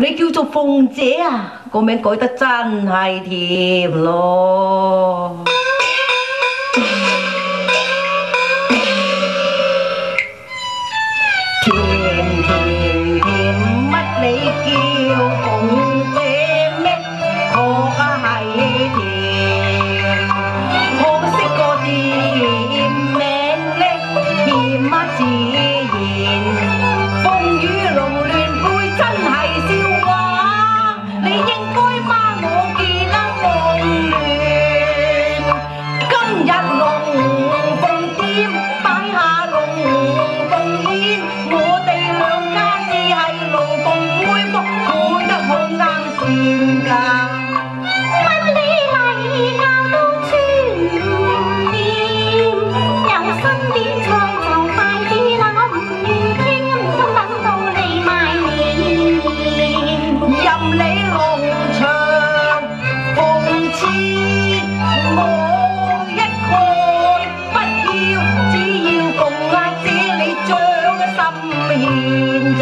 你叫做凤姐啊个名改得真系甜咯。你龙场凤痴我一概不要只要共阿姐你将心愿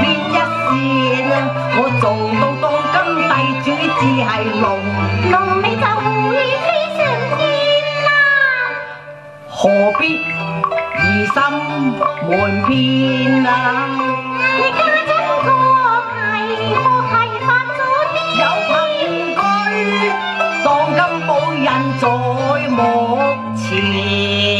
边一线啊！我做到当今帝主，只系龙，龙尾就会飞上天啦。何必疑心瞒骗啊？你家真个系个系发咗癫，有凭据，当今无人在目前。